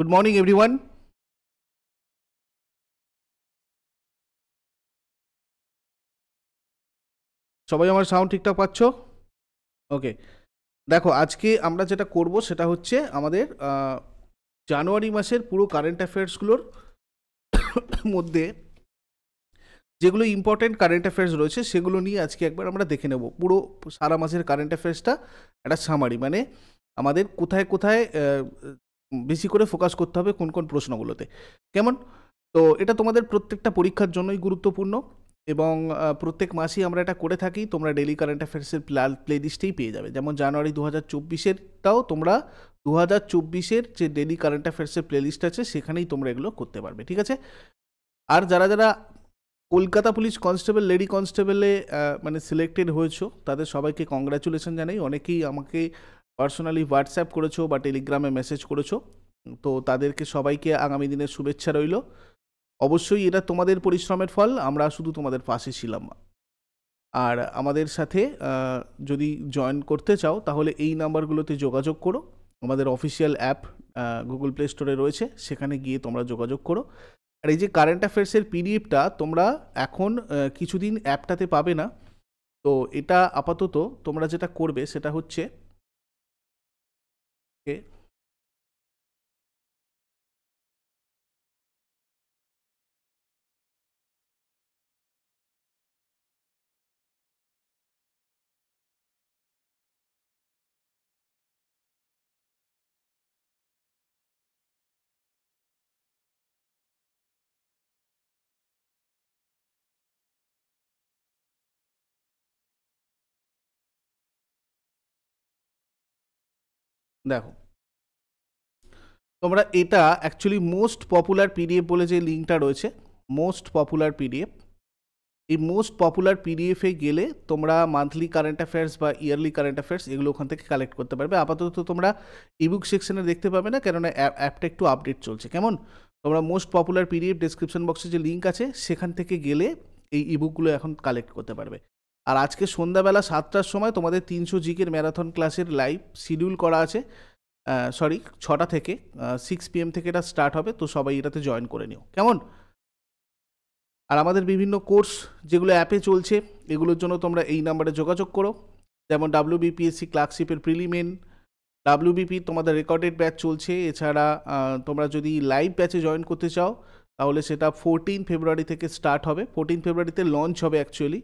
Good morning everyone সবাই আমার sound ঠিকঠাক পাচ্ছ? ওকে দেখো, আজকে আমরা যেটা করব সেটা হচ্ছে আমাদের জানুয়ারি মাসের পুরো কারেন্ট অ্যাফেয়ার্সগুলোর মধ্যে যেগুলো ইম্পর্টেন্ট কারেন্ট অ্যাফেয়ার্স রয়েছে সেগুলো নিয়ে আজকে একবার আমরা দেখে নেব। পুরো সারা মাসের কারেন্ট অ্যাফেয়ার্সটা একটা সামারি মানে আমাদের কোথায় কোথায় বেশি করে ফোকাস করতে হবে কোন কোন প্রশ্নগুলোতে। কেমন? তো এটা তোমাদের প্রত্যেকটা পরীক্ষার জন্যই গুরুত্বপূর্ণ এবং প্রত্যেক মাসেই আমরা এটা করে থাকি, তোমরা ডেলি কারেন্ট অ্যাফেয়ার্সের প্লে লিস্টেই পেয়ে যাবে। যেমন জানুয়ারি দু হাজার চব্বিশেরটাও তোমরা দু হাজার চব্বিশের যে ডেলি কারেন্ট অ্যাফেয়ার্সের প্লে লিস্ট আছে, সেখানেই তোমরা এগুলো করতে পারবে, ঠিক আছে? আর যারা যারা কলকাতা পুলিশ কনস্টেবল লেডি কনস্টেবলে মানে সিলেক্টেড হয়েছো, তাদের সবাইকে কংগ্রাচুলেশন জানাই। অনেকেই আমাকে পার্সোনালি হোয়াটসঅ্যাপ করেছ বা টেলিগ্রামে মেসেজ করেছ, তো তাদেরকে সবাইকে আগামী দিনের শুভেচ্ছা রইল। অবশ্যই এটা তোমাদের পরিশ্রমের ফল, আমরা শুধু তোমাদের পাশে ছিলাম। আর আমাদের সাথে যদি জয়েন করতে চাও, তাহলে এই নাম্বারগুলোতে যোগাযোগ করো। আমাদের অফিসিয়াল অ্যাপ গুগল প্লে স্টোরে রয়েছে, সেখানে গিয়ে তোমরা যোগাযোগ করো। আর এই যে কারেন্ট অ্যাফেয়ার্সের পিডিএফটা তোমরা এখন কিছুদিন অ্যাপটাতে পাবে না। তো এটা আপাতত তোমরা যেটা করবে, সেটা হচ্ছে Okay. দেখো, তোমরা এটা অ্যাকচুয়ালি মোস্ট পপুলার পিডিএফ বলে যে লিঙ্কটা রয়েছে মোস্ট পপুলার পিডিএফ এই মোস্ট পপুলার পিডিএফে গেলে তোমরা মান্থলি কারেন্ট অ্যাফেয়ার্স বা ইয়ারলি কারেন্ট অ্যাফেয়ার্স এগুলো ওখান থেকে কালেক্ট করতে পারবে। আপাতত তোমরা ইবুক সেকশনে দেখতে পাবে না, কেননা অ্যাপ- অ্যাপটা একটু আপডেট চলছে। কেমন? তোমরা মোস্ট পপুলার পিডিএফ ডিসক্রিপশন বক্সে যে লিঙ্ক আছে, সেখান থেকে গেলে এই ইবুকগুলো এখন কালেক্ট করতে পারবে। আর আজকে সন্ধ্যাবেলা সাতটার সময় তোমাদের তিনশো জিকের ম্যারাথন ক্লাসের লাইভ শিডিউল করা আছে সরি ছটা থেকে সিক্স পিএম থেকে এটা স্টার্ট হবে, তো সবাই এটাতে জয়েন করে নিও। কেমন? আর আমাদের বিভিন্ন কোর্স যেগুলো অ্যাপে চলছে, এগুলোর জন্য তোমরা এই নাম্বারে যোগাযোগ করো। যেমন ডাব্লিউ বিপিএসসি ক্লার্কশিপের প্রিলিমেন ডাব্লিউবিপি তোমাদের রেকর্ডেড ব্যাচ চলছে, এছাড়া তোমরা যদি লাইভ ব্যাচে জয়েন করতে চাও, তাহলে সেটা ফোরটিন ফেব্রুয়ারি থেকে স্টার্ট হবে। ফোরটিন ফেব্রুয়ারিতে লঞ্চ হবে অ্যাকচুয়ালি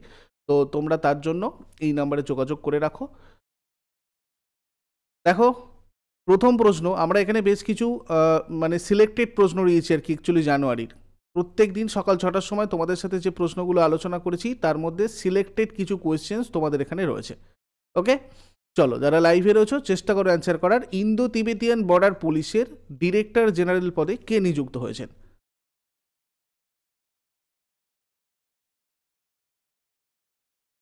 তো তোমরা তার জন্য এই নাম্বারে যোগাযোগ করে রাখো। দেখো, প্রথম প্রশ্ন, আমরা এখানে বেশ কিছু মানে সিলেক্টেড প্রশ্ন রয়েছে আর কি অ্যাকচুয়ালি জানুয়ারির। প্রত্যেক দিন সকাল ছটার সময় তোমাদের সাথে যে প্রশ্নগুলো আলোচনা করেছি, তার মধ্যে সিলেক্টেড কিছু কোয়েশ্চেন্স তোমাদের এখানে রয়েছে। ওকে চলো, যারা লাইভে রয়েছে, চেষ্টা করো অ্যান্সার করার। ইন্দো তিবেতিয়ান বর্ডার পুলিশের ডিরেক্টর জেনারেল পদে কে নিযুক্ত হয়েছেন?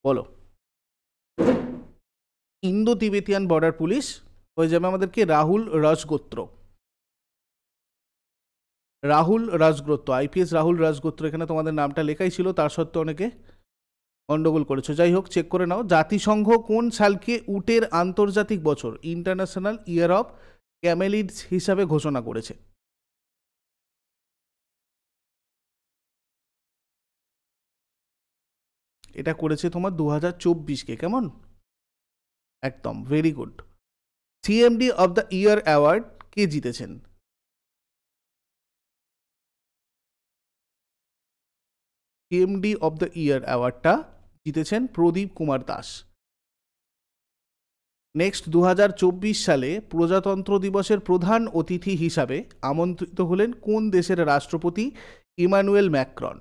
বলো। ইন্দো তিবেতিয়ান বর্ডার পুলিশ হয়ে যাবে আমাদেরকে রাহুল রাজগোত্র। রাহুল রাজগোত্র আইপিএস রাহুল রাজগোত্র, এখানে তোমাদের নামটা লেখাই ছিল, তার সত্ত্বেও অনেকে গন্ডগোল করেছ। যাই হোক চেক করে নাও। জাতিসংঘ কোন সালকে উটের আন্তর্জাতিক বছর ইন্টারন্যাশনাল ইয়ার অফ ক্যামেলিডস হিসাবে ঘোষণা করেছে? এটা করেছে তোমার দু হাজার চব্বিশকে, কেমন? একদম very good CMD of the year award কে জিতেছেন? সিএমডি অফ দ্য ইয়ার অ্যাওয়ার্ডটা জিতেছেন প্রদীপ কুমার দাস। নেক্সট দু হাজার চব্বিশ সালে প্রজাতন্ত্র দিবসের প্রধান অতিথি হিসাবে আমন্ত্রিত হলেন কোন দেশের রাষ্ট্রপতি ইমানুয়েল ম্যাক্রন?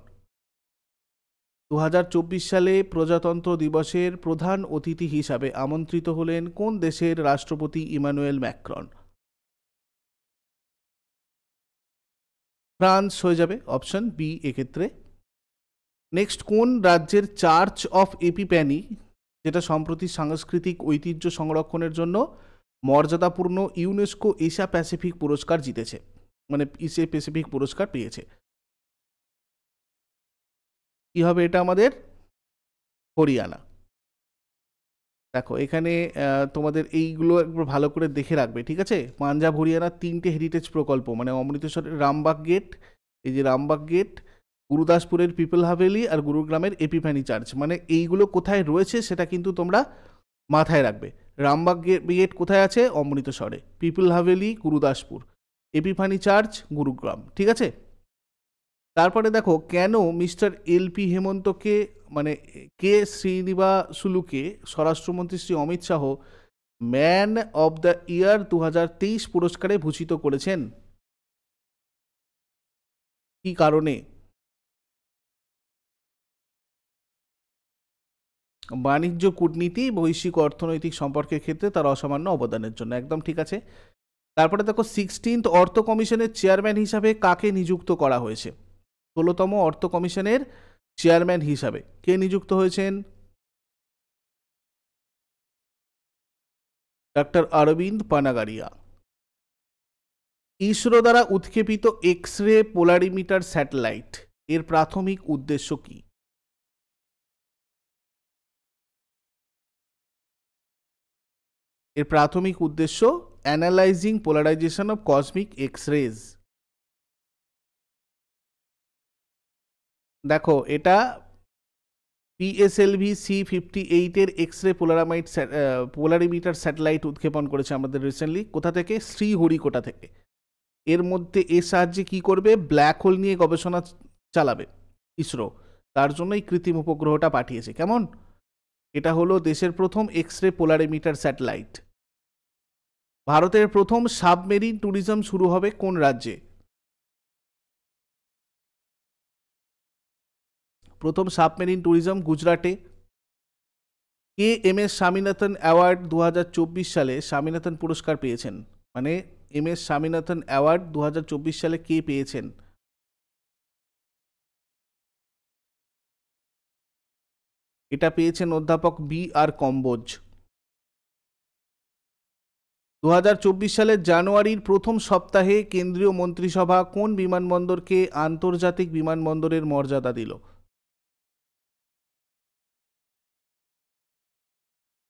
দু হাজার চব্বিশ সালে প্রজাতন্ত্র দিবসের প্রধান অতিথি হিসাবে আমন্ত্রিত হলেন কোন দেশের রাষ্ট্রপতি ইমানুয়েল ম্যাক্রন? ফ্রান্স হয়ে যাবে অপশন বি এক্ষেত্রে। নেক্সট, কোন রাজ্যের চার্চ অফ এপিপ্যানি, যেটা সম্প্রতি সাংস্কৃতিক ঐতিহ্য সংরক্ষণের জন্য মর্যাদাপূর্ণ ইউনেস্কো এশিয়া প্যাসিফিক পুরস্কার জিতেছে মানে এশিয়া প্যাসিফিক পুরস্কার পেয়েছে। কি হবে এটা আমাদের? হরিয়ানা। দেখো, এখানে তোমাদের এইগুলো একবার ভালো করে দেখে রাখবে, ঠিক আছে? পাঞ্জাব হরিয়ানার তিনটে হেরিটেজ প্রকল্প মানে অমৃতসরের রামবাগ গেট এই যে রামবাগ গেট গুরুদাসপুরের পিপল হাভেলি আর গুরুগ্রামের এপিফ্যানি চার্চ মানে এইগুলো কোথায় রয়েছে সেটা কিন্তু তোমরা মাথায় রাখবে। রামবাগ গেট কোথায় আছে? অমৃতসরে পিপল হাভেলি গুরুদাসপুর, এপিফানি চার্চ গুরুগ্রাম, ঠিক আছে? তারপরে দেখো, কেন মিস্টার এলপি হেমন্তকে মানে কে শ্রীনিবাসুলুকে স্বরাষ্ট্রমন্ত্রী Shri Amit Shah man of the year দু পুরস্কারে ভূষিত করেছেন? কি কারণে? বাণিজ্য, কূটনীতি, বৈশ্বিক অর্থনৈতিক সম্পর্কের ক্ষেত্রে তার অসামান্য অবদানের জন্য। একদম ঠিক আছে। তারপরে দেখো, সিক্সটিন্থ অর্থ কমিশনের চেয়ারম্যান হিসাবে কাকে নিযুক্ত করা হয়েছে? ষোলোতম অর্থ কমিশনের চেয়ারম্যান হিসাবে। কে নিযুক্ত হয়েছেন? ডক্টর অরবিন্দ পানাগারিয়া। ইসরো দ্বারা উৎক্ষেপিত এক্স রে পোলারিমিটার স্যাটেলাইট, এর প্রাথমিক উদ্দেশ্য কি? এর প্রাথমিক উদ্দেশ্য, analysing polarisation of cosmic X rays দেখো, এটা পিএসএলভি সি ফিফটি এইটের এক্স রে পোলারামাইট পোলারিমিটার স্যাটেলাইট উৎক্ষেপণ করেছে আমাদের রিসেন্টলি কোথা থেকে? শ্রীহরিকোটা থেকে। এর মধ্যে এর সাহায্যে কি করবে? ব্ল্যাক হোল নিয়ে গবেষণা চালাবে ইসরো। তার জন্যই কৃত্রিম উপগ্রহটা পাঠিয়েছে। কেমন? এটা হলো দেশের প্রথম এক্স রে পোলারিমিটার স্যাটেলাইট ভারতের প্রথম সাবমেরিন ট্যুরিজম শুরু হবে কোন রাজ্যে? প্রথম সাবমেরিন ট্যুরিজম গুজরাটে। K M S Swaminathan award দু হাজার চব্বিশ সালে স্বামীনাথন পুরস্কার পেয়েছেন। মানে এম এস স্বামীনাথন অ্যাওয়ার্ড দু হাজার চব্বিশ সালে কে পেয়েছেন? এটা পেয়েছেন অধ্যাপক বি আর কম্বোজ। দু হাজার চব্বিশ সালের জানুয়ারির প্রথম সপ্তাহে কেন্দ্রীয় মন্ত্রিসভা কোন বিমানবন্দরকে আন্তর্জাতিক বিমানবন্দরের মর্যাদা দিল?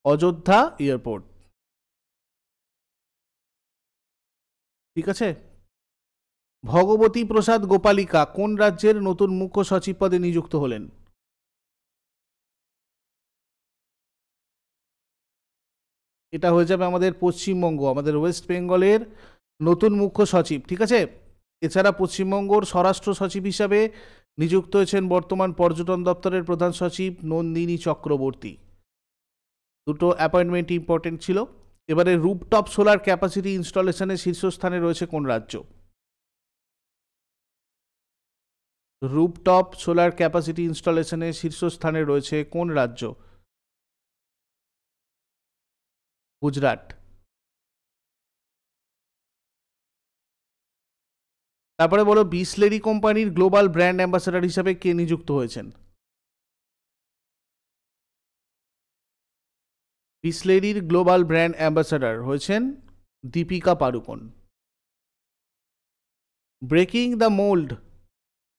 অযোধ্যা এয়ারপোর্ট। ঠিক আছে? ভগবতী প্রসাদ গোপালিকা কোন রাজ্যের নতুন মুখ্য সচিব পদে নিযুক্ত হলেন? এটা হয়ে যাবে আমাদের পশ্চিমবঙ্গ, আমাদের ওয়েস্ট বেঙ্গলের নতুন মুখ্য সচিব, ঠিক আছে? এছাড়া পশ্চিমবঙ্গর স্বরাষ্ট্র সচিব হিসাবে নিযুক্ত হয়েছেন বর্তমান পর্যটন দপ্তরের প্রধান সচিব নন্দিনী চক্রবর্তী। দুটো অ্যাপয়েন্টমেন্ট ইম্পর্টেন্ট ছিল। এবারে রুপটপ সোলার ক্যাপাসিটি ইনস্টলেশনের শীর্ষস্থানে রয়েছে কোন রাজ্য? রুপটপ সোলার ক্যাপাসিটি ইনস্টলেশনের শীর্ষস্থানে রয়েছে কোন রাজ্য? গুজরাট। তারপরে বলো, বিসলেরি কোম্পানির গ্লোবাল ব্র্যান্ড অ্যাম্বাসেডর হিসাবে কে নিযুক্ত হয়েছেন? বিসলেরির গ্লোবাল ব্র্যান্ড অ্যাম্বাসেডর হয়েছেন Deepika Padukone. Breaking the mould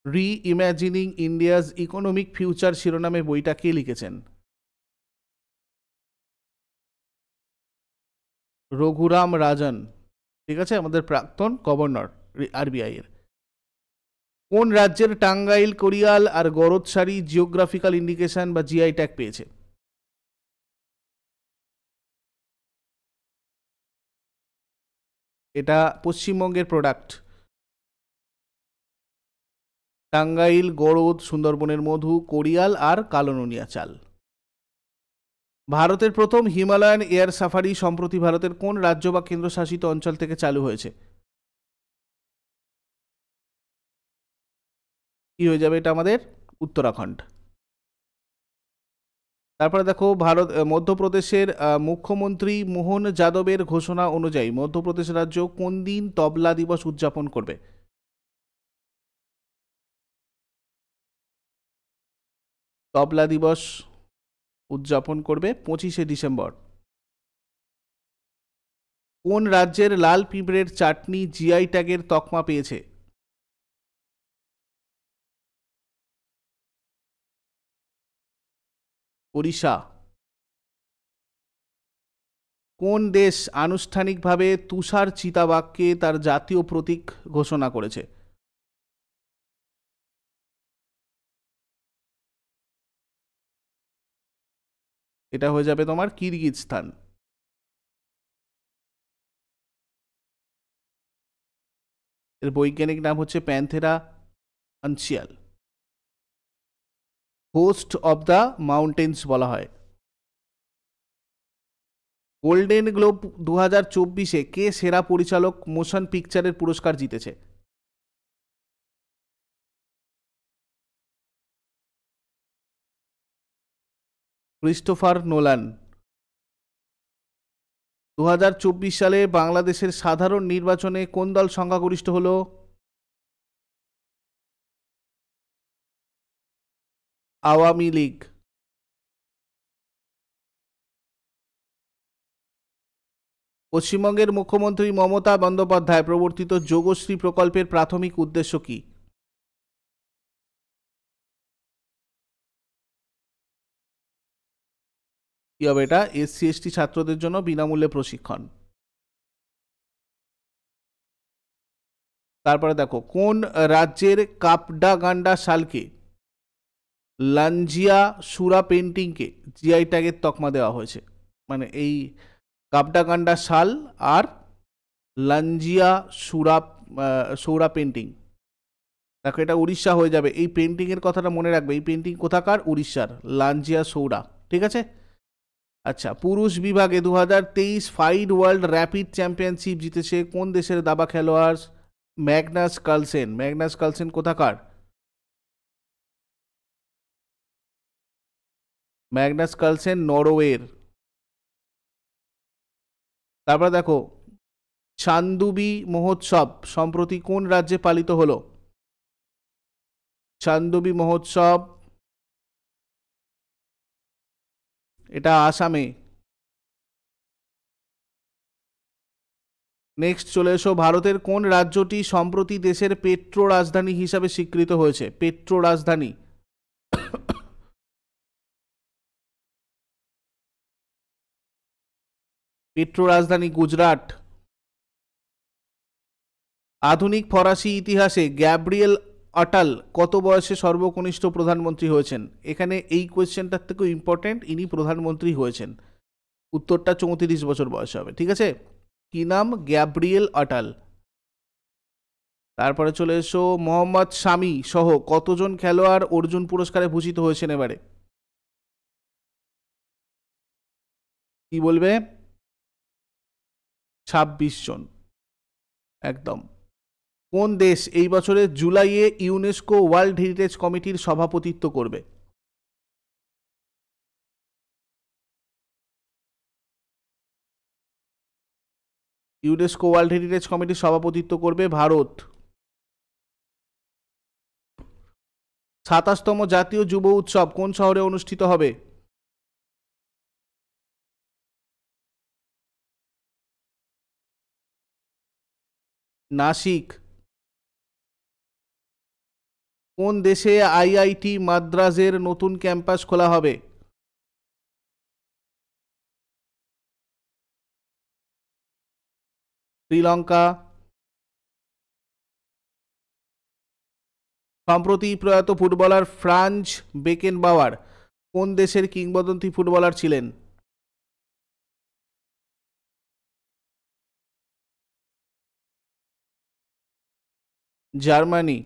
reimagining India's economic future শিরোনামে বইটা কে লিখেছেন? রঘুরাম রাজন, ঠিক আছে? আমাদের প্রাক্তন গভর্নর, আরবিআই এর। কোন রাজ্যের টাঙ্গাইল, কোরিয়াল আর গরদসারি জিওগ্রাফিক্যাল ইন্ডিকেশন বা জিআই ট্যাগ পেয়েছে? এটা পশ্চিমবঙ্গের প্রোডাক্ট টাঙ্গাইল গরদ সুন্দরবনের মধু, কোরিয়াল আর কালোনুনিয়া চাল। ভারতের প্রথম হিমালয়ান এয়ার সাফারি সম্প্রতি ভারতের কোন রাজ্য বা কেন্দ্রশাসিত অঞ্চল থেকে চালু হয়েছে? কি হয়ে যাবে এটা আমাদের? উত্তরাখণ্ড। তারপরে দেখো ভারত মধ্যপ্রদেশের মুখ্যমন্ত্রী মোহন যাদবের ঘোষণা অনুযায়ী মধ্যপ্রদেশ রাজ্য কোন দিন তবলা দিবস উদযাপন করবে? তবলা দিবস উদযাপন করবে পঁচিশে ডিসেম্বর। কোন রাজ্যের লাল পিঁপড়ের চাটনি জিআই ট্যাগের তকমা পেয়েছে? ওড়িশা। কোন দেশ আনুষ্ঠানিকভাবে তুষার চিতাবাঘকে তার জাতীয় প্রতীক ঘোষণা করেছে? এটা হয়ে যাবে তোমার কিরগিজস্তান। এর বৈজ্ঞানিক নাম হচ্ছে Panthera uncia ghost of the mountains বলা হয়। গোল্ডেন গ্লোব দু হাজার চব্বিশে কে সেরা পরিচালক মোশন পিকচারের পুরস্কার জিতেছে? ক্রিস্টোফার নোলান দু হাজার চব্বিশ সালে বাংলাদেশের সাধারণ নির্বাচনে কোন দল সংখ্যাগরিষ্ঠ হলো? আওয়ামী লীগ। পশ্চিমবঙ্গের মুখ্যমন্ত্রী মমতা বন্দ্যোপাধ্যায় প্রবর্তিত যোগশ্রী প্রকল্পের প্রাথমিক উদ্দেশ্য কী? কি হবে এটা? এসসি, এসটি ছাত্রদের জন্য বিনামূল্যে প্রশিক্ষণ। তারপরে দেখো, কোন রাজ্যের কাপডাগান্ডা শালকে লাঞ্জিয়া সুরা পেন্টিংকে জিআই ট্যাগের তকমা দেওয়া হয়েছে। মানে এই কাপডাগান্ডা শাল আর লাঞ্জিয়া সুরা সৌরা পেন্টিং দেখো এটা উড়িষ্যা হয়ে যাবে। এই পেন্টিংয়ের কথাটা মনে রাখবে। এই পেন্টিং কোথাকার? উড়িষ্যার। লাঞ্জিয়া সৌরা। ঠিক আছে? আচ্ছা পুরুষ বিভাগে দু হাজার তেইশ ফাইড ওয়ার্ল্ড র্যাপিড চ্যাম্পিয়নশিপ জিতেছে কোন দেশের দাবা খেলোয়াড়? ম্যাগনাস কালসেন ম্যাগনাস কালসেন কোথাকার? ম্যাগনাস কালসেন নরওয়ের তারপরে দেখো চান্দুবি মহোৎসব সম্প্রতি কোন রাজ্যে পালিত হলো? চান্দুবি মহোৎসব এটা আসামে। নেক্সট চলে এসো, ভারতের কোন রাজ্যটি সম্প্রতি দেশের পেট্রো রাজধানী হিসাবে স্বীকৃত হয়েছে? পেট্রো রাজধানী। পেট্রো রাজধানী গুজরাট। আধুনিক ফরাসি ইতিহাসে গ্যাব্রিয়েল অটাল কত বয়সে সর্বকনিষ্ঠ প্রধানমন্ত্রী হয়েছেন? এখানে এই কোয়েশ্চেনটার থেকেও ইম্পর্টেন্ট ইনি প্রধানমন্ত্রী হয়েছেন। উত্তরটা চৌত্রিশ বছর বয়স হবে, ঠিক আছে? কি নাম? গ্যাব্রিয়েল অটাল তারপরে চলে এসো, মোহাম্মদ শামি সহ কতজন খেলোয়াড় অর্জুন পুরস্কারে ভূষিত হয়েছেন এবারে? কি বলবে? ছাব্বিশ জন। একদম। কোন দেশ এই বছরের জুলাইয়ে ইউনেস্কো ওয়ার্ল্ড হেরিটেজ কমিটির সভাপতিত্ব করবে? ইউনেস্কো ওয়ার্ল্ড হেরিটেজ কমিটির সভাপতিত্ব করবে ভারত। সাতাশতম জাতীয় যুব উৎসব কোন শহরে অনুষ্ঠিত হবে? নাসিক। কোন দেশে আইআইটি মাদ্রাজের নতুন ক্যাম্পাস খোলা হবে? শ্রীলঙ্কা। সম্প্রতি প্রয়াত ফুটবলার ফ্রাঞ্জ বেকেন বাওয়ার কোন দেশের কিংবদন্তি ফুটবলার ছিলেন? জার্মানি।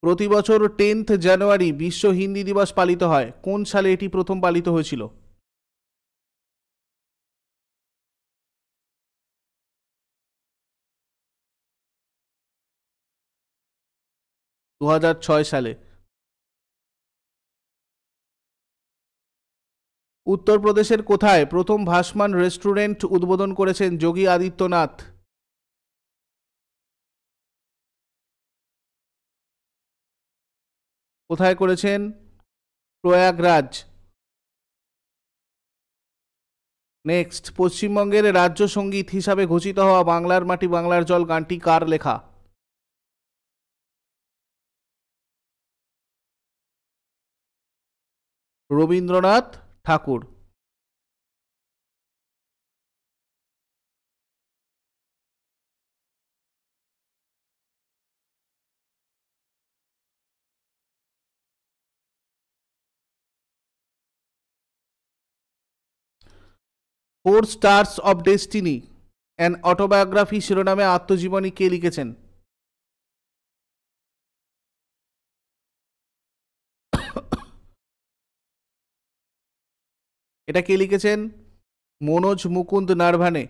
প্রতি বছর টেন্থ জানুয়ারি বিশ্ব হিন্দি দিবস পালিত হয়। কোন সালে এটি প্রথম পালিত হয়েছিল? দু হাজার ছয় সালে। উত্তরপ্রদেশের কোথায় প্রথম ভাসমান রেস্টুরেন্ট উদ্বোধন করেছেন যোগী আদিত্যনাথ? কোথায় করেছেন? প্রয়াগরাজ। নেক্সট পশ্চিমবঙ্গের রাজ্য সংগীত হিসাবে ঘোষিত হওয়া বাংলার মাটি, বাংলার জল গানটি কার লেখা? Rabindranath Tagore. Four stars of destiny, an autobiography শিরোনামে আত্মজীবনী কে লিখেছেন? এটা কে লিখেছেন? মনোজ মুকুন্দ নারভানে।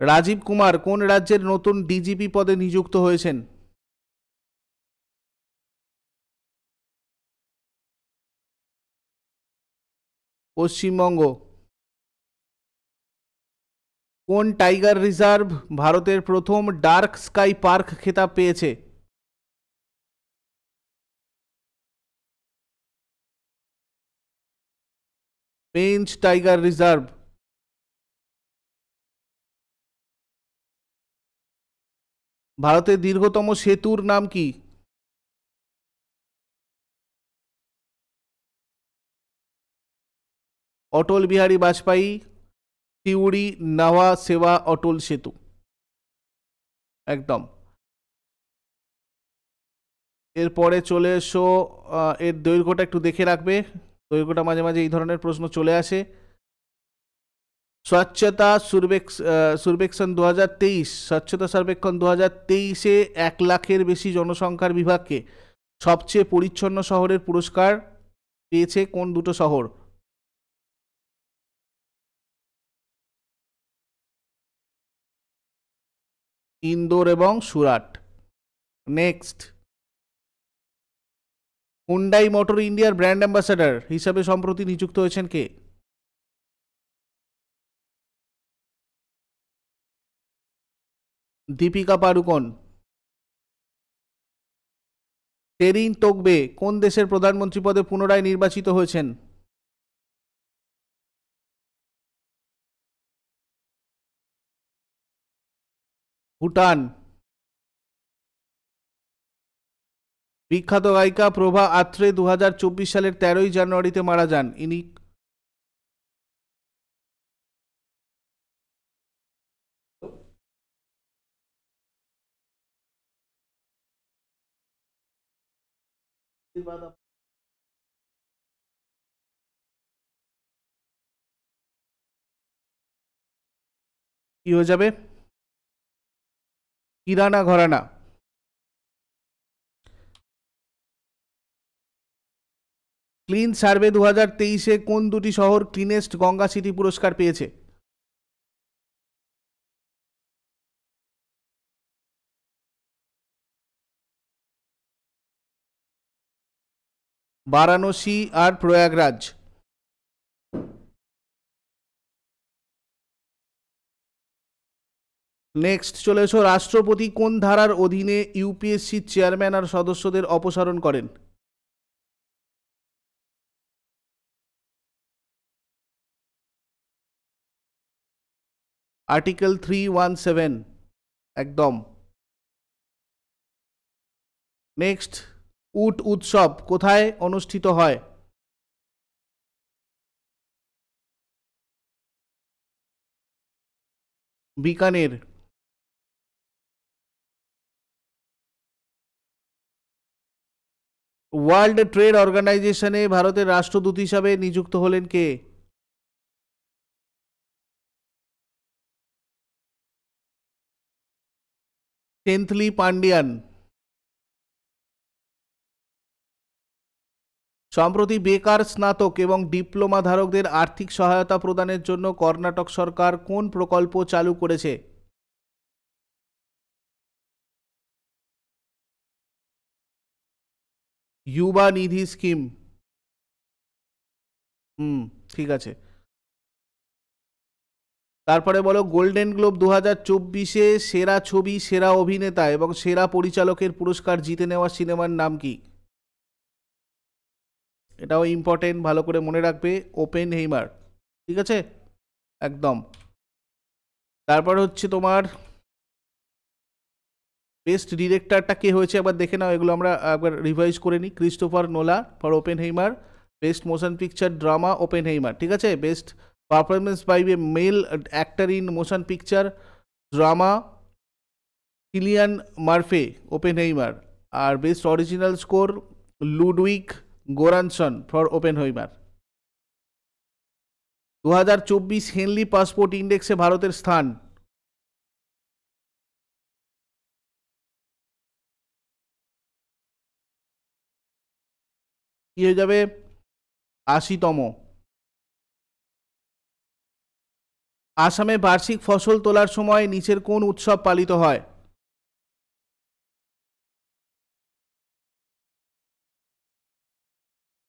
রাজীব কুমার, কোন রাজ্যের নতুন ডিজিপি পদে নিযুক্ত হয়েছেন? পশ্চিমবঙ্গ। কোন টাইগার রিজার্ভ ভারতের প্রথম ডার্ক স্কাই পার্ক খেতাব পেয়েছে? Pench tiger reserve. ভারতের দীর্ঘতম সেতুর নাম কি? অটল বিহারী বাজপেয়ী সিউড়ি নাওয়া সেবা অটল সেতু। একদম। এরপরে চলে এসো এর দৈর্ঘ্যটা একটু দেখে রাখবে। দৈর্ঘ্যটা মাঝে মাঝে এই ধরনের প্রশ্ন চলে আসে। স্বচ্ছতা সুরবেক্স সুরবেক্ষণ দু হাজার তেইশ, স্বচ্ছতা সর্বেক্ষণ দু হাজার তেইশে এক লাখের বেশি জনসংখ্যার বিভাগকে সবচেয়ে পরিচ্ছন্ন শহরের পুরস্কার পেয়েছে কোন দুটো শহর? ইন্দোর এবং সুরাট। নেক্সট হুন্ডাই মোটর ইন্ডিয়ার ব্র্যান্ড অ্যাম্বাসাডার হিসাবে সম্প্রতি নিযুক্ত হয়েছেন কে? দীপিকা পাড়ুকোন। টেরিন তোকবে কোন দেশের প্রধানমন্ত্রী পদে পুনরায় নির্বাচিত হয়েছেন? ভুটান। বিখ্যাত গায়িকা প্রভা আত্রে দু হাজার চব্বিশ সালের তেরোই জানুয়ারিতে মারা যান। ইনি কি হয়ে যাবে? কিরানা ঘরানা। ক্লিন সার্ভে দু হাজার তেইশে কোন দুটি শহর ক্লিনেস্ট গঙ্গা সিটি পুরস্কার পেয়েছে? বারাণসী আর প্রয়াগরাজ। নেক্সট, চলে এসো। রাষ্ট্রপতি কোন ধারার অধীনে ইউপিএসসির চেয়ারম্যান আর সদস্যদের অপসারণ করেন? Article three one seven. একদম। নেক্সট, উট উৎসব কোথায় অনুষ্ঠিত হয়? বিকানের। ওয়ার্ল্ড ট্রেড অর্গানাইজেশনে ভারতের রাষ্ট্রদূত হিসাবে নিযুক্ত হলেন কে? টেন্থলি পান্ডিয়ান সম্প্রতি বেকার স্নাতক এবং ডিপ্লোমা ধারকদের আর্থিক সহায়তা প্রদানের জন্য কর্ণাটক সরকার কোন প্রকল্প চালু করেছে? ইউবা নিধি স্কিম। হুম, ঠিক আছে। তারপরে বলো, গোল্ডেন গ্লোব দু হাজার চব্বিশে সেরা ছবি, সেরা অভিনেতা এবং সেরা পরিচালকের পুরস্কার জিতে নেওয়া সিনেমার নাম কি? এটাও ইম্পর্টেন্ট ভালো করে মনে রাখবে ওপেন হেইমার ঠিক আছে? একদম। তারপর হচ্ছে তোমার বেস্ট ডিরেক্টরটা কে হয়েছে একবার দেখে নাও, এগুলো আমরা একবার রিভাইজ করে নিই। Christopher Nolan for Oppenheimer best motion picture drama Oppenheimer ঠিক আছে? Best performance by a male actor in motion picture drama Cillian Murphy Oppenheimer R best original score Ludwig Goransson for Oppenheimer দু হাজার চব্বিশ Henley passport ইন্ডেক্সে ভারতের স্থান। কি হয়ে যাবে? আশিতম। আসামে বার্ষিক ফসল তোলার সময় নিচের কোন উৎসব পালিত হয়?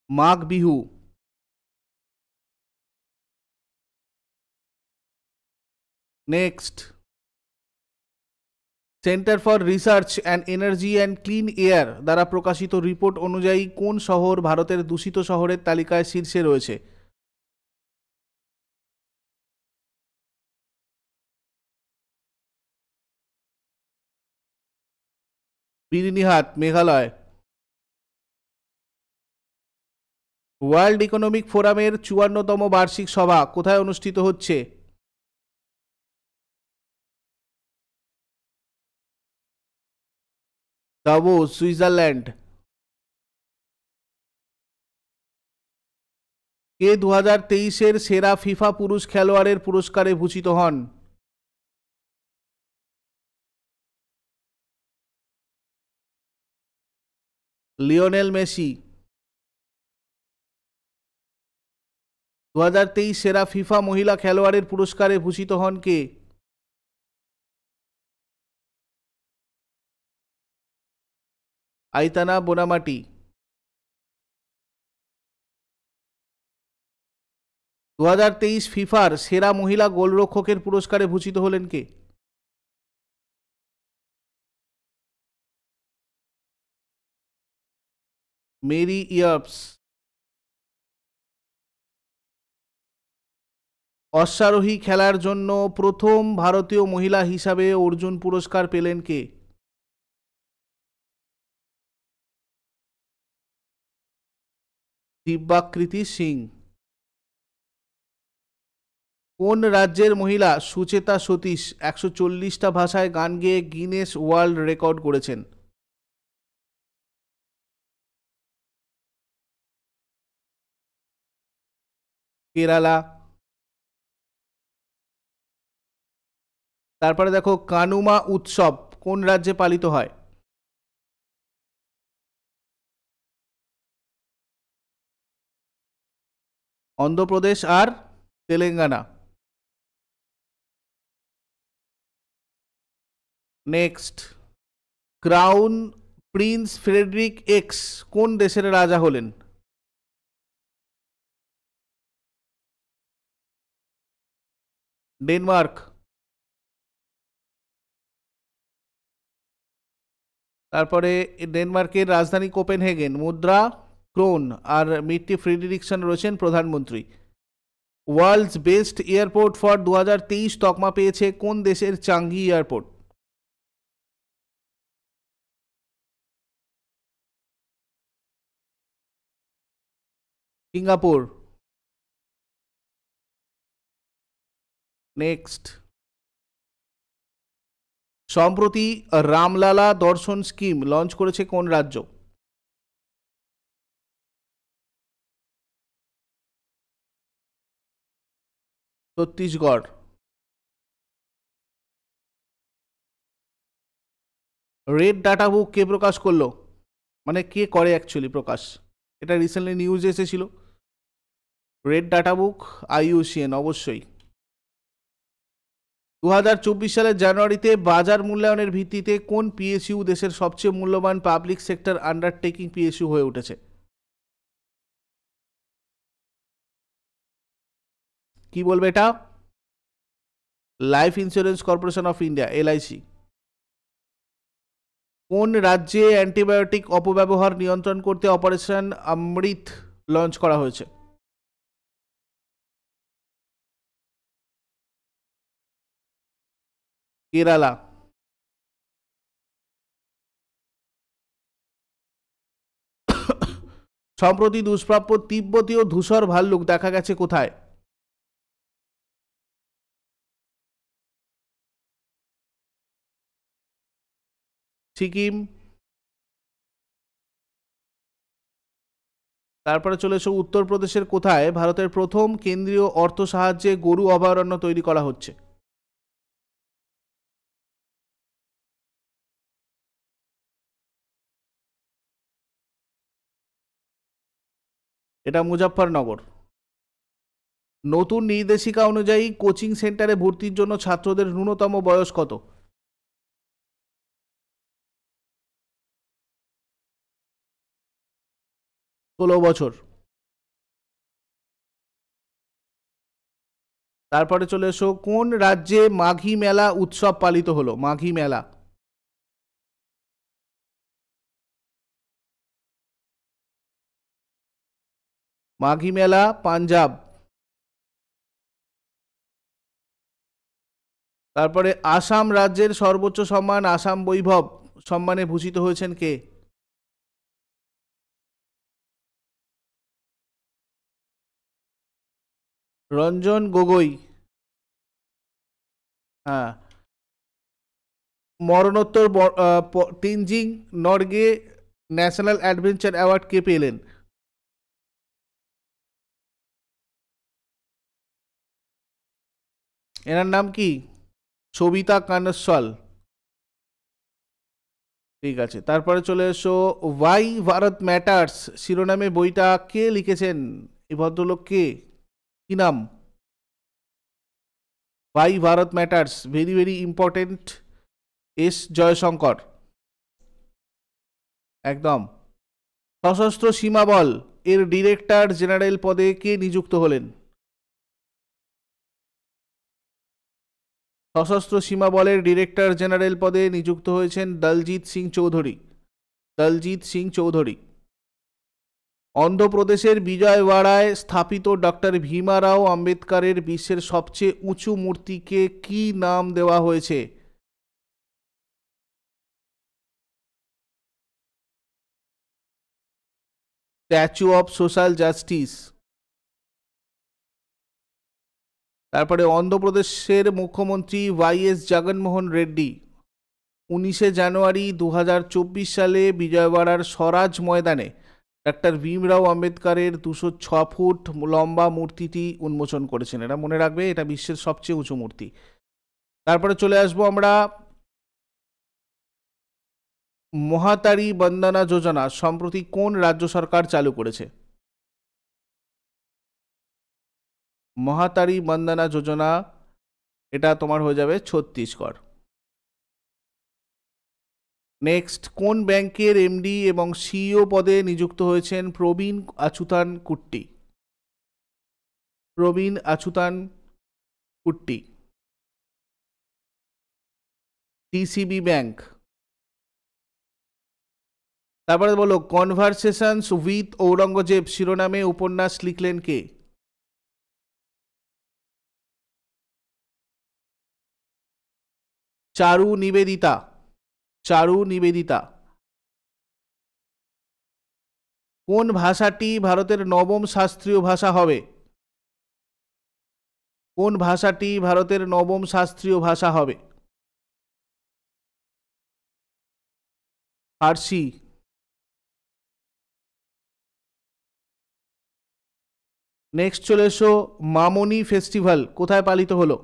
Magh Bihu. Next. Centre for research and energy and clean air দ্বারা প্রকাশিত রিপোর্ট অনুযায়ী কোন শহর ভারতের দূষিত শহরের তালিকায় শীর্ষে রয়েছে? বিরিনিহাট মেঘালয়। ওয়ার্ল্ড ইকোনমিক ফোরামের চুয়ান্নতম বার্ষিক সভা কোথায় অনুষ্ঠিত হচ্ছে? দাভো সুইজারল্যান্ড। কে দু হাজার তেইশের সেরা ফিফা পুরুষ খেলোয়াড়ের পুরস্কারে ভূষিত হন? Lionel Messi. দু তেইশ সেরা ফিফা মহিলা খেলোয়াড়ের পুরস্কারে ভূষিত হন কে? আইতানা বোনামাটি। দু হাজার তেইশ ফিফার সেরা মহিলা গোলরক্ষকের পুরস্কারে ভূষিত হলেন কে? মেরি ইয়ার্পস। অশ্বারোহী খেলার জন্য প্রথম ভারতীয় মহিলা হিসাবে অর্জুন পুরস্কার পেলেন কে? দিব্যাকৃতি সিং। কোন রাজ্যের মহিলা সুচেতা সতীশ একশো চল্লিশটা ভাষায় গান গেয়ে গিনেস ওয়ার্ল্ড রেকর্ড করেছেন? কেরালা। তারপরে দেখো, কানুমা উৎসব কোন রাজ্যে পালিত হয়? অন্ধ্রপ্রদেশ আর Telangana. Next. Crown prince Frederik X, কোন দেশের রাজা হলেন? ডেনমার্ক। তারপরে ডেনমার্কের রাজধানী কোপেনহেগেন, মুদ্রা ক্রোন আর মিট্টি ফ্রিডরিকসন রয়েছেন প্রধানমন্ত্রী। ওয়ার্ল্ডস বেস্ট এয়ারপোর্ট ফর দু হাজার তেইশ তকমা পেয়েছে কোন দেশের চাঙ্গি এয়ারপোর্ট? সিঙ্গাপুর। নেক্সট। সম্প্রতি রামলালা দর্শন স্কিম লঞ্চ করেছে কোন রাজ্য? ছত্তিশগড়। রেড ডাটা বুক কে প্রকাশ করল? মানে কে করে অ্যাকচুয়ালি প্রকাশ? এটা রিসেন্টলি নিউজ এসেছিল। রেড ডাটা বুক, আইইউসিএন, অবশ্যই। দু হাজার চব্বিশ সালের জানুয়ারিতে বাজার মূল্যায়নের ভিত্তিতে কোন পিএসইউ দেশের সবচেয়ে মূল্যবান পাবলিক সেক্টর আন্ডারটেকিং পিএসইউ হয়ে উঠেছে? কি বলবে এটা? Life insurance corporation of India LIC কোন রাজ্যে অ্যান্টিবায়োটিক অপব্যবহার নিয়ন্ত্রণ করতে অপারেশন অমৃত লঞ্চ করা হয়েছে? কেরালা। সম্প্রতি দুষ্প্রাপ্য তিব্বতীয় ধূসর ভাল্লুক দেখা গেছে কোথায়? সিকিম তারপরে চলে এসো উত্তরপ্রদেশের কোথায়? ভারতের প্রথম কেন্দ্রীয় অর্থ সাহায্যে গরু অভয়ারণ্য তৈরি করা হচ্ছে। এটা মুজাফফরনগর। নতুন নির্দেশিকা অনুযায়ী কোচিং সেন্টারে ভর্তির জন্য ছাত্রদের ন্যূনতম বয়স কত? ষোলো বছর। তারপরে চলে এসো, কোন রাজ্যে মাঘী মেলা উৎসব পালিত হলো? মাঘী মেলা। মাঘী মেলা, পাঞ্জাব। তারপরে আসাম রাজ্যের সর্বোচ্চ সম্মান, আসাম বৈভব সম্মানে ভূষিত হয়েছেন কে? রঞ্জন গগৈ। হ্যাঁ। মরণোত্তর আহ, নর্গে ন্যাশনাল অ্যাডভেঞ্চার অ্যাওয়ার্ড কে পেলেন? এনার নাম কি? সবিতা কানসল ঠিক আছে তারপরে চলে এসো ওয়াই ভারত ম্যাটার্স শিরোনামে বইটা কে লিখেছেন? এই ভদ্রলোক কে? কি নাম? Why Bharat matters, very very important S Jaishankar. একদম। সশস্ত্র সীমা বল, এর ডিরেক্টর জেনারেল পদে কে নিযুক্ত হলেন? সশস্ত্র সীমা বলের ডিরেক্টর জেনারেল পদে নিযুক্ত হয়েছেন দলজিৎ সিং চৌধুরী। দলজিৎ সিং চৌধুরী। অন্ধ্রপ্রদেশের বিজয়ওয়াড়ায় স্থাপিত ডক্টর ভীমারাও আম্বেদকরের বিশ্বের সবচেয়ে উঁচু মূর্তিকে কি নাম দেওয়া হয়েছে? Statue of social justice. তারপরে অন্ধ্রপ্রদেশের মুখ্যমন্ত্রী ওয়াই এস জগনমোহন রেড্ডি। উনিশে জানুয়ারি দু হাজার চব্বিশ সালে বিজয়ওয়াড়ার স্বরাজ ময়দানে ডাক্তার ভীমরাও আম্বেদকরের দুশো ছ ফুট লম্বা মূর্তিটি উন্মোচন করেছেন। এটা মনে রাখবে, এটা বিশ্বের সবচেয়ে উঁচু মূর্তি। তারপরে চলে আসব আমরা মহাতারি বন্দনা যোজনা সম্প্রতি কোন রাজ্য সরকার চালু করেছে? মহাতারি বন্দনা যোজনা, এটা তোমার হয়ে যাবে ছত্তিশগড়। নেক্সট কোন ব্যাংকের এমডি এবং সিইও পদে নিযুক্ত হয়েছেন প্রবীণ আছুতান কুট্টি? প্রবীণ আছুতান কুট্টি। টিসিবি ব্যাংক তারপরে বলো কনভারসেশনস উইথ ঔরঙ্গজেব শিরোনামে উপন্যাস লিখলেন কে? চারু নিবেদিতা। চারু নিবেদিতা। কোন ভাষাটি ভারতের নবম শাস্ত্রীয় ভাষা হবে? কোন ভাষাটি ভারতের নবম শাস্ত্রীয় ভাষা হবে? ফার্সি। নেক্সট চলে এসো মামনি ফেস্টিভ্যাল, কোথায় পালিত হলো?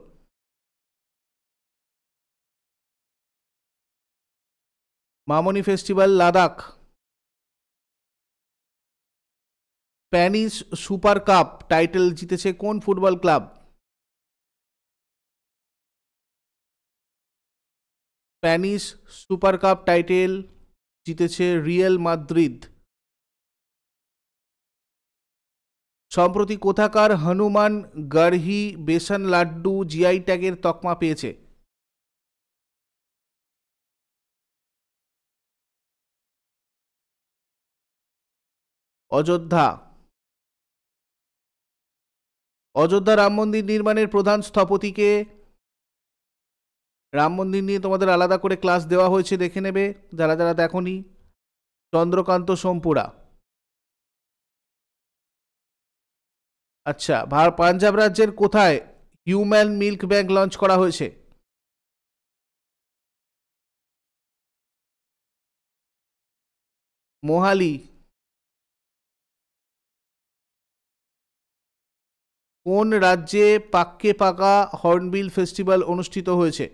Mamani festival, Ladakh. Spanish super cup title জিতেছে কোন football club? Spanish super cup title জিতেছে রিয়েল মাদ্রিদ। সম্প্রতি কোথাকার হনুমান, গার্হি, বেসন লাড্ডু, জিআই ট্যাগের তকমা পেয়েছে। অযোধ্যা। অযোধ্যা রাম মন্দির নির্মাণের প্রধান স্থপতিকে রাম মন্দির নিয়ে তোমাদের আলাদা করে ক্লাস দেওয়া হয়েছে, দেখে নেবে যারা যারা দেখনি। চন্দ্রকান্ত সোমপুরা। আচ্ছা পাঞ্জাব রাজ্যের কোথায় হিউম্যান মিল্ক ব্যাংক লঞ্চ করা হয়েছে? মোহালি। কোন রাজ্যে পাক্কে পাকা হর্নবিল ফেস্টিভ্যাল অনুষ্ঠিত হয়েছে?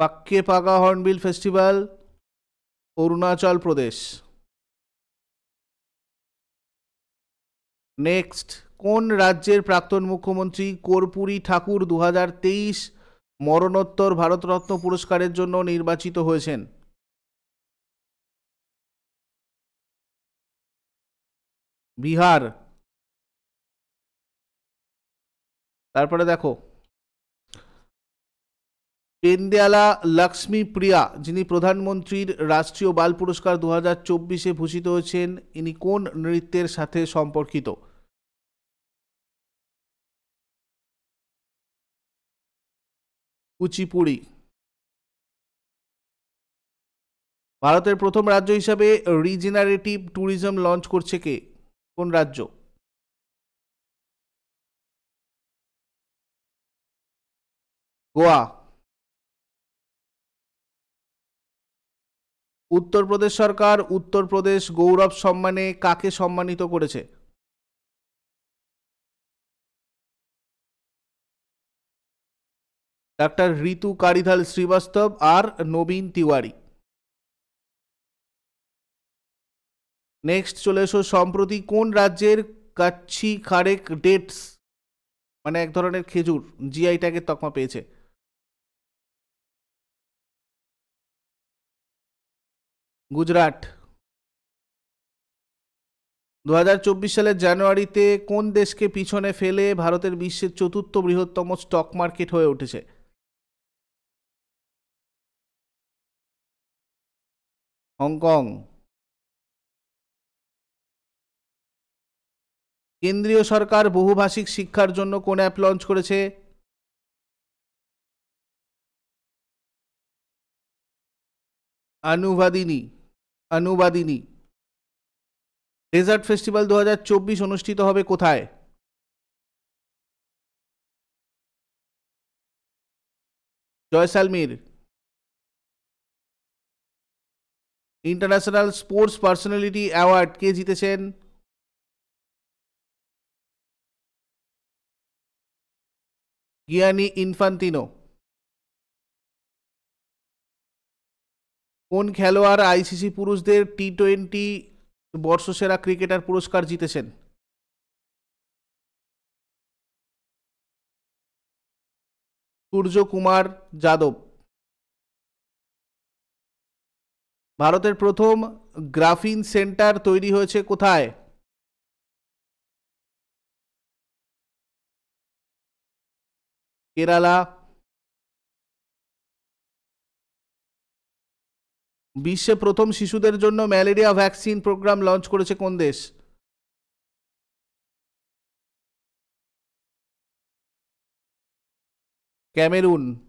Pakke Paga hornbill festival, Arunachal Pradesh. Next, কোন রাজ্যের প্রাক্তন মুখ্যমন্ত্রী কর্পূরী ঠাকুর দু হাজার তেইশ মরণোত্তর ভারতরত্ন পুরস্কারের জন্য নির্বাচিত হয়েছেন? বিহার তারপরে দেখো পেন্দেয়ালা লক্ষ্মী প্রিয়া যিনি প্রধানমন্ত্রীর রাষ্ট্রীয় বাল পুরস্কার দু হাজার চব্বিশে ভূষিত হয়েছেন, ইনি কোন নৃত্যের সাথে সম্পর্কিত? কুচিপুড়ি। ভারতের প্রথম রাজ্য হিসাবে রিজেনারেটিভ ট্যুরিজম লঞ্চ করছে কে? কোন রাজ্য? গোয়া। উত্তরপ্রদেশ সরকার, উত্তরপ্রদেশ গৌরব সম্মানে কাকে সম্মানিত করেছে? ডাক্তার ঋতু কারিধাল শ্রীবাস্তব আর নবীন তিওয়ারি। নেক্সট চলে এসো, সম্প্রতি কোন রাজ্যের কাচ্ছি খারেক ডেটস মানে এক ধরনের খেজুর, জিআই ট্যাগের তকমা পেয়েছে? গুজরাট। দু হাজার চব্বিশ সালের জানুয়ারিতে কোন দেশকে পিছনে ফেলে ভারতের বিশ্বের চতুর্থ বৃহত্তম স্টক মার্কেট হয়ে উঠেছে? হংকং। কেন্দ্রীয় সরকার বহুভাষিক শিক্ষার জন্য কোন অ্যাপ লঞ্চ করেছে? অনুবাদিনী অনুবাদিনী। ডেজার্ট ফেস্টিভ্যাল দু হাজার চব্বিশ অনুষ্ঠিত হবে কোথায়? Jaisalmer. International sports personality award কে জিতেছেন? Gianni Infantino. কোন খেলোয়াড় আইসিসি পুরুষদের টি টোয়েন্টি বর্ষসেরা ক্রিকেটার পুরস্কার জিতেছেন? সূর্য কুমার যাদব। ভারতের প্রথম গ্রাফিন সেন্টার তৈরি হয়েছে কোথায়? কেরালা বিশ্বে প্রথম শিশুদের জন্য ম্যালেরিয়া ভ্যাকসিন প্রোগ্রাম লঞ্চ করেছে কোন দেশ? ক্যামেরুন।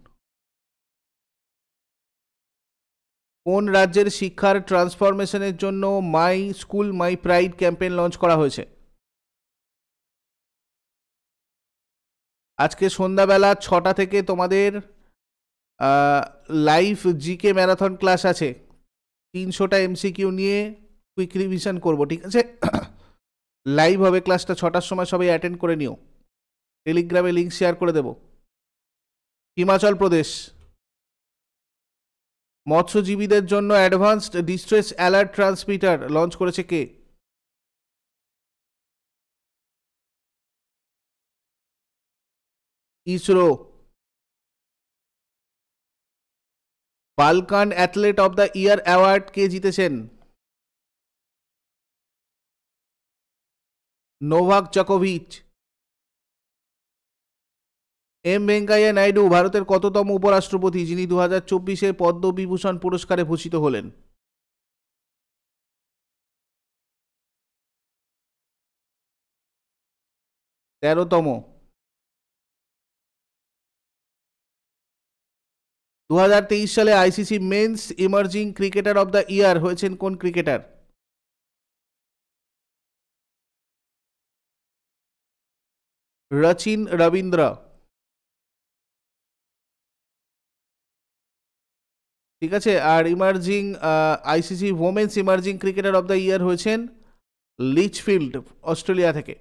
কোন রাজ্যের শিক্ষার ট্রান্সফরমেশনের জন্য my school, my pride campaign launch করা হয়েছে? আজকে সন্ধ্যাবেলা ছটা থেকে তোমাদের লাইভ জিকে ম্যারাথন ক্লাস আছে। তিনশোটা এমসিকিউ নিয়ে কুইক রিভিশন করব, ঠিক আছে? লাইভ হবে ক্লাসটা ছটার সময়, সবাই অ্যাটেন্ড করে নিও। টেলিগ্রামে লিঙ্ক শেয়ার করে দেব। হিমাচল প্রদেশ মৎস্যজীবীদের জন্য advanced distress alert transmitter launch করেছে কে? ISRO. Balkan athlete of the year award কে জিতেছেন? নোভাক চকোভিচ এম ভেঙ্কাইয়া নাইডু ভারতের কততম উপরাষ্ট্রপতি, যিনি দু হাজার চব্বিশে পদ্মবিভূষণ পুরস্কারে ভূষিত হলেন? তেরোতম। দু হাজার তেইশ সালে ICC men's emerging cricketer of the year হয়েছেন কোন ক্রিকেটার? রচিন রবীন্দ্র। ঠিক আছে, আর emerging ICC women's emerging cricketer of the year হয়েছেন লিচফিল্ড, অস্ট্রেলিয়া থেকে।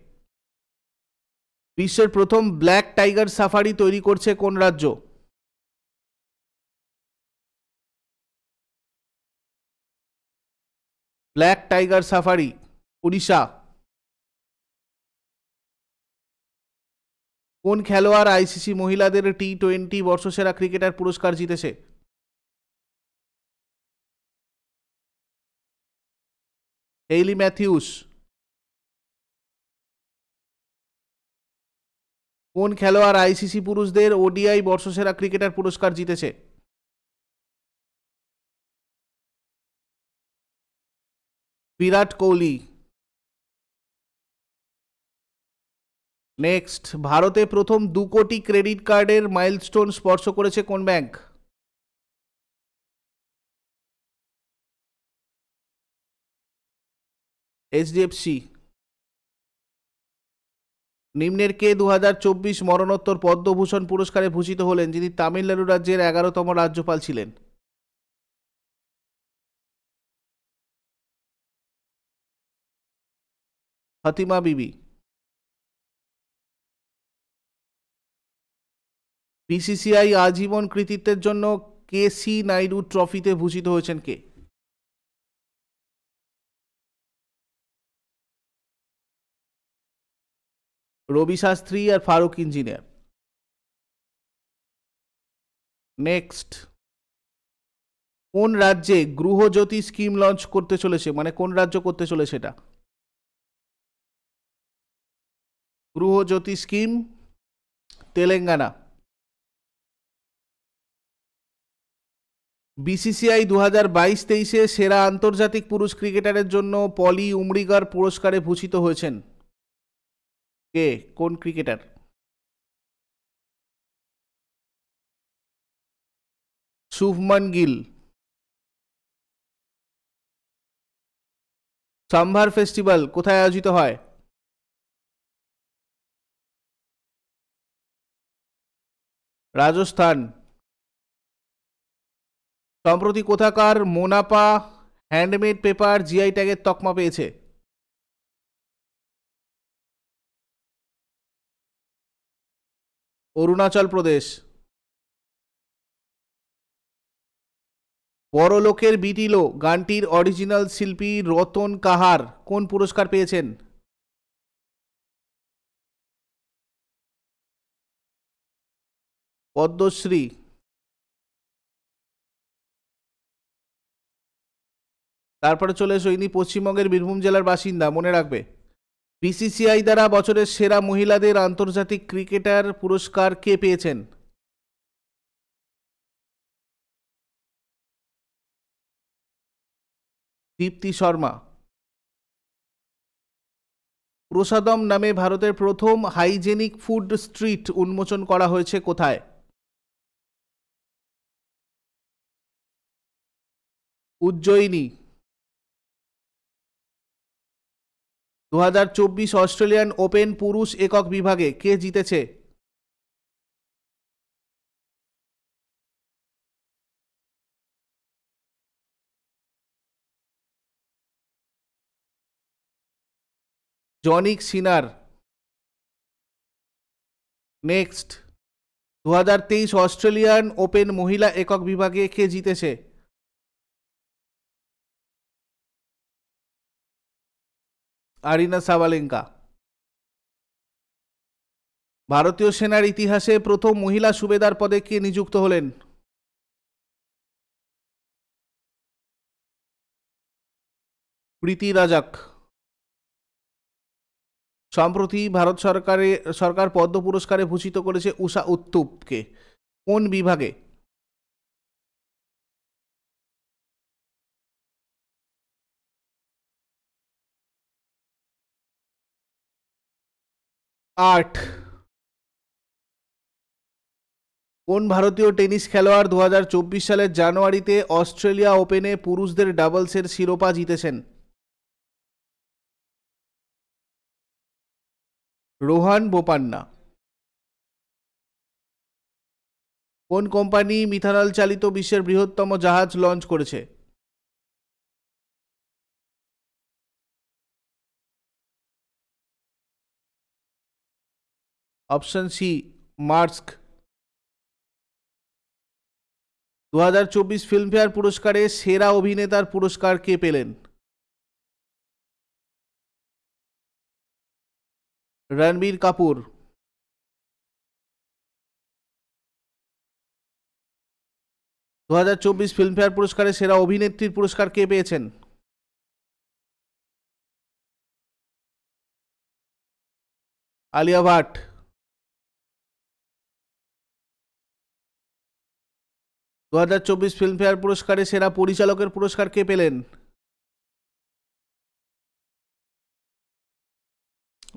বিশ্বের প্রথম ব্ল্যাক টাইগার সাফারি তৈরি করছে কোন রাজ্য? ব্ল্যাক টাইগার সাফারি উড়িষ্যা কোন খেলোয়াড় আইসিসি মহিলাদের টি টোয়েন্টি বর্ষসেরা ক্রিকেটার পুরস্কার জিতেছে? হেইলি ম্যাথিউস কোন খেলোয়াড় আইসিসি পুরুষদের ওডিআই বর্ষসেরা ক্রিকেটার পুরস্কার জিতেছে? বিরাট কোহলি। নেক্সট ভারতে প্রথম দু কোটি ক্রেডিট কার্ডের মাইলস্টোন স্পর্শ করেছে কোন ব্যাংক? এইচডিএফসি নিম্নের কে দু হাজার চব্বিশ মরণোত্তর পদ্মভূষণ পুরস্কারে ভূষিত হলেন, যিনি তামিলনাড়ু রাজ্যের এগারোতম রাজ্যপাল ছিলেন। ফাতিমা বিবি। বিসিসিআই আজীবন কৃতিত্বের জন্য কে সি নাইডু ট্রফিতে ভূষিত হয়েছেন কে? রবি শাস্ত্রী আর ফারুক ইঞ্জিনিয়ার। নেক্সট। কোন রাজ্যে গৃহজ্যোতি স্কিম লঞ্চ করতে চলেছে? মানে কোন রাজ্য করতে চলেছে এটা? গৃহজ্যোতি স্কিম, তেলেঙ্গানা। বিসিসিআই দু হাজার বাইশ তেইশে সেরা আন্তর্জাতিক পুরুষ ক্রিকেটারের জন্য পলি উমরিগার পুরস্কারে ভূষিত হয়েছেন। কে? কোন ক্রিকেটার? শুভমান গিল। সাম্ভার ফেস্টিভ্যাল কোথায় আয়োজিত হয়? রাজস্থান। সম্প্রতি কোথাকার মোনাপা হ্যান্ডমেড পেপার জিআই ট্যাগের তকমা পেয়েছে। অরুণাচল প্রদেশ। বড়লোকের বিটিলো গানটির অরিজিনাল শিল্পী রতন কাহার কোন পুরস্কার পেয়েছেন? পদ্মশ্রী। তারপরে চলে এসো, ইনি পশ্চিমবঙ্গের বীরভূম জেলার বাসিন্দা, মনে রাখবে। বিসিসিআই দ্বারা বছরের সেরা মহিলাদের আন্তর্জাতিক ক্রিকেটার পুরস্কার কে পেয়েছেন? দীপ্তি শর্মা। প্রসাদম নামে ভারতের প্রথম হাইজেনিক ফুড স্ট্রিট উন্মোচন করা হয়েছে কোথায়? উজ্জয়িনী। দু হাজার চব্বিশ অস্ট্রেলিয়ান ওপেন পুরুষ একক বিভাগে কে জিতেছে? Jannik Sinner. নেক্সট। দু হাজার তেইশ অস্ট্রেলিয়ান ওপেন মহিলা একক বিভাগে কে জিতেছে? আরিনা সাবালেঙ্কা ভারতীয় সেনার ইতিহাসে প্রথম মহিলা সুবেদার পদে কে নিযুক্ত হলেন? প্রীতি রাজাক সম্প্রতি ভারত সরকারে, সরকার পদ্ম পুরস্কারে ভূষিত করেছে উষা উত্তুপকে। কোন বিভাগে? আট। কোন ভারতীয় টেনিস খেলোয়াড় দু হাজার চব্বিশ সালের জানুয়ারিতে অস্ট্রেলিয়া ওপেনে পুরুষদের ডাবলসের শিরোপা জিতেছেন? রোহান বোপান্না। কোন কোম্পানি মিথানল চালিত বিশ্বের বৃহত্তম জাহাজ লঞ্চ করেছে? Option C, Maersk. দু হাজার চব্বিশ ফিল্মফেয়ার পুরস্কারে সেরা অভিনেতার পুরস্কার কে পেলেন? রণবীর কাপুর। দু হাজার চব্বিশ ফিল্মফেয়ার পুরস্কারে সেরা অভিনেত্রীর পুরস্কার কে পেয়েছেন? আলিয়া ভাট। দু হাজার চব্বিশ ফিল্মফেয়ার পুরস্কারে সেরা পরিচালকের পুরস্কার কে পেলেন?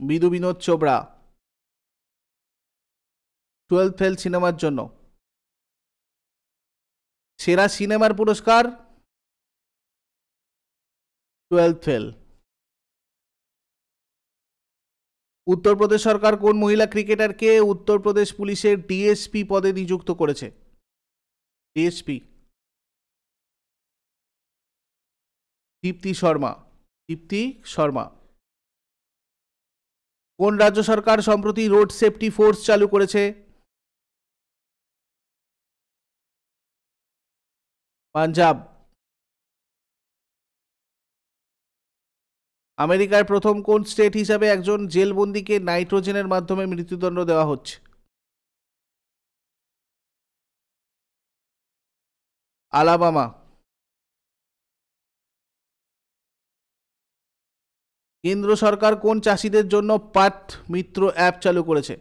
বিদু বিনোদ চোপড়া। টুয়েলভ ফেল সিনেমার জন্য। সেরা সিনেমার পুরস্কার? Twelve fail. উত্তরপ্রদেশ সরকার কোন মহিলা ক্রিকেটারকে উত্তরপ্রদেশ পুলিশের ডিএসপি পদে নিযুক্ত করেছে? ডিএসপি দীপ্তি শর্মা দীপ্তি শর্মা। কোন রাজ্য সরকার সম্প্রতি রোড সেফটি ফোর্স চালু করেছে? পাঞ্জাব। আমেরিকার প্রথম কোন স্টেট হিসাবে একজন জেলবন্দিকে নাইট্রোজেনের মাধ্যমে মৃত্যুদণ্ড দেওয়া হচ্ছে? আলাবামা। কেন্দ্র সরকার কোন চাষিদের জন্য পাট মিত্র অ্যাপ চালু করেছে?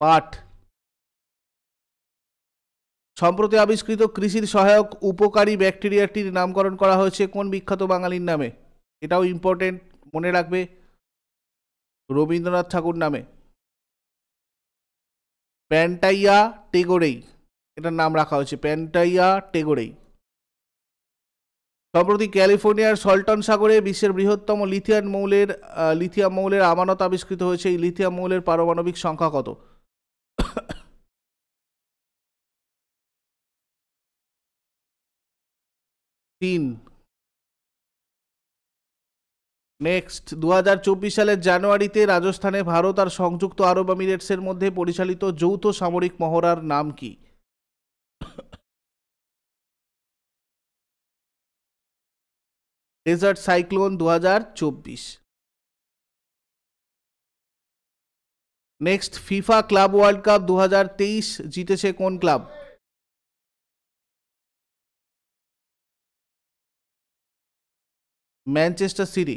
পাট। সম্প্রতি আবিষ্কৃত কৃষির সহায়ক উপকারী ব্যাকটেরিয়াটির নামকরণ করা হয়েছে কোন বিখ্যাত বাঙালির নামে? এটাও ইম্পর্টেন্ট মনে রাখবে। রবীন্দ্রনাথ ঠাকুর নামে। প্যান্টাইয়া টেগোরেই, এটার নাম রাখা হয়েছে, প্যান্টাইয়া টেগোরেই। সম্প্রতি ক্যালিফোর্নিয়ার সল্টন সাগরে বিশ্বের বৃহত্তম লিথিয়াম মৌলের লিথিয়াম মৌলের আমানত আবিষ্কৃত হয়েছে। এই লিথিয়াম মৌলের পারমাণবিক সংখ্যা কত? তিন। নেক্সট দু হাজার চব্বিশ সালের জানুয়ারিতে রাজস্থানে ভারত আর সংযুক্ত আরব আমিরেটসের মধ্যে পরিচালিত যৌথ সামরিক মহড়ার নাম কি? ডেজার্ট সাইক্লোন দু হাজার চব্বিশ। Next FIFA club world cup দু হাজার তেইশ জিতেছে কোন ক্লাব? ম্যানচেস্টার সিটি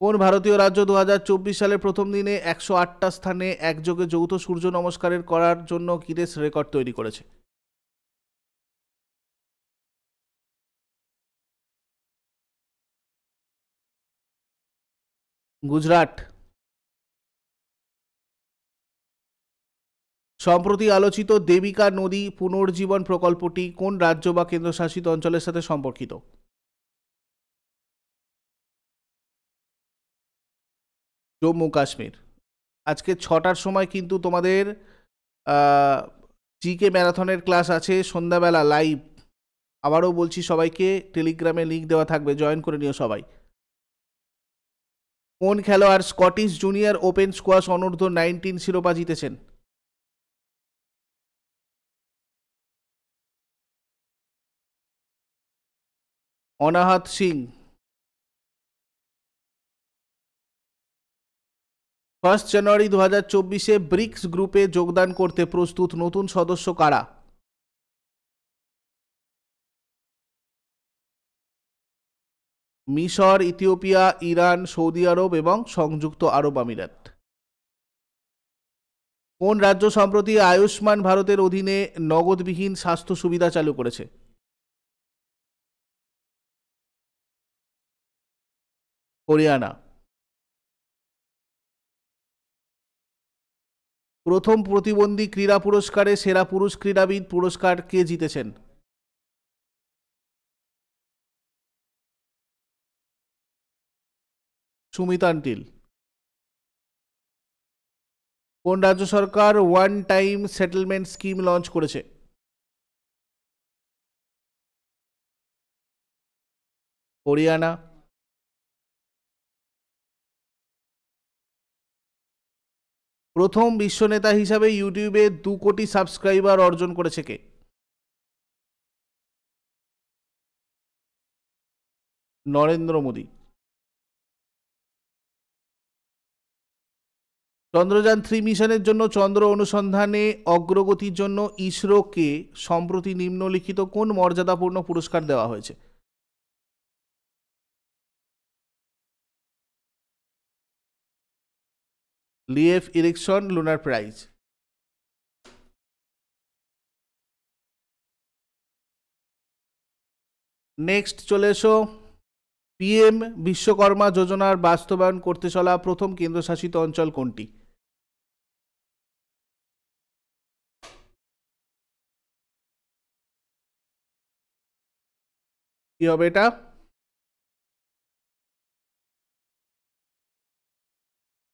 কোন ভারতীয় রাজ্য দু হাজার চব্বিশ সালের প্রথম দিনে একশো আটটা স্থানে একযোগে যৌথ সূর্য নমস্কারের করার জন্য গিনেস রেকর্ড তৈরি করেছে। গুজরাট। সম্প্রতি আলোচিত দেবিকা নদী পুনর্জীবন প্রকল্পটি কোন রাজ্য বা কেন্দ্রশাসিত অঞ্চলের সাথে সম্পর্কিত? জম্মু কাশ্মীর। আজকে ছটার সময় কিন্তু তোমাদের জিকে ম্যারাথনের ক্লাস আছে, সন্ধ্যাবেলা লাইভ আবারও বলছি সবাইকে, টেলিগ্রামে লিঙ্ক দেওয়া থাকবে জয়েন করে নিও সবাই। কোন খেলোয়াড় স্কটিশ জুনিয়র ওপেন স্কোয়াশ অনূর্ধ্ব নাইনটিন শিরোপা জিতেছেন? অনাহাত সিং। ফার্স্ট জানুয়ারি দু হাজার চব্বিশে ব্রিক্স গ্রুপে যোগদান করতে প্রস্তুত নতুন সদস্য কারা? মিশর, ইথিওপিয়া, ইরান, সৌদি আরব এবং সংযুক্ত আরব আমিরাত। কোন রাজ্য সম্প্রতি আয়ুষ্মান ভারতের অধীনে নগদবিহীন স্বাস্থ্য সুবিধা চালু করেছে? হরিয়ানা। প্রথম প্রতিবন্ধী ক্রীড়া পুরস্কারে সেরা পুরুষ ক্রীড়াবিদ পুরস্কার কে জিতেছেন। সুমিত আন্টিল। কোন রাজ্য সরকার one time settlement scheme launch করেছে? হরিয়ানা। প্রথম বিশ্বনেতা হিসাবে ইউটিউবে দু কোটি সাবস্ক্রাইবার অর্জন করেছে কে? নরেন্দ্র মোদী। চন্দ্রযান থ্রি মিশনের জন্য চন্দ্র অনুসন্ধানে অগ্রগতির জন্য ইসরোকে সম্প্রতি নিম্নলিখিত কোন মর্যাদাপূর্ণ পুরস্কার দেওয়া হয়েছে? Leif Erikson lunar prize. Next চলে এসো। পিএম বিশ্বকর্মা যোজনার বাস্তবায়ন করতে চলা প্রথম কেন্দ্রশাসিত অঞ্চল কোনটি? কি হবে এটা?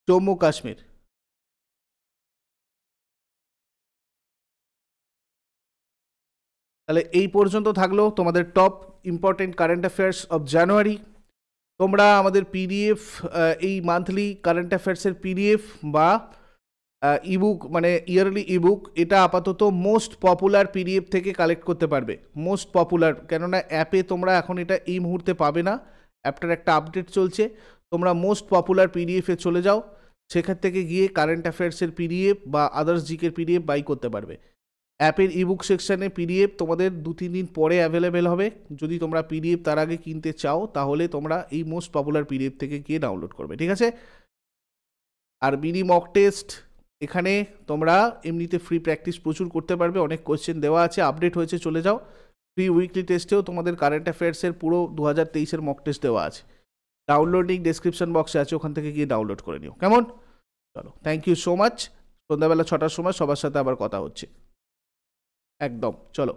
জম্মু কাশ্মীর। তাহলে এই পর্যন্ত থাকল তোমাদের top important current affairs of January তোমরা আমাদের পিডিএফ এই মান্থলি কারেন্ট অ্যাফেয়ার্সের পিডিএফ বা ইবুক মানে ইয়ারলি ইবুক এটা আপাতত মোস্ট পপুলার পিডিএফ থেকে কালেক্ট করতে পারবে। মোস্ট পপুলার কেননা অ্যাপে তোমরা এখন এটা এই মুহূর্তে পাবে না। অ্যাপটার একটা আপডেট চলছে। তোমরা মোস্ট পপুলার পিডিএফে চলে যাও, সেখান থেকে গিয়ে কারেন্ট অ্যাফেয়ার্সের পিডিএফ বা আদার্স জিকের পিডিএফ বাই করতে পারবে। অ্যাপের ইবুক সেকশানে পিডিএফ তোমাদের দু, তিন দিন পরে অ্যাভেলেবেল হবে। যদি তোমরা পিডিএফ তার আগে কিনতে চাও, তাহলে তোমরা এই মোস্ট পপুলার পিডিএফ থেকে গিয়ে ডাউনলোড করবে, ঠিক আছে? আর মিনি মক টেস্ট এখানে তোমরা এমনিতে ফ্রি প্র্যাকটিস প্রচুর করতে পারবে, অনেক কোয়েশ্চেন দেওয়া আছে আপডেট হয়েছে, চলে যাও। ফ্রি উইকলি টেস্টেও তোমাদের কারেন্ট অ্যাফেয়ার্সের পুরো দু হাজার তেইশের মক টেস্ট দেওয়া আছে। ডাউনলোডিং ডেসক্রিপশন বক্সে আছে, ওখান থেকে গিয়ে ডাউনলোড করে নিও। কেমন? চলো থ্যাংক ইউ সো মাচ সন্ধ্যাবেলা ছটার সময় সবার সাথে আবার কথা হচ্ছে। একদম, চলো।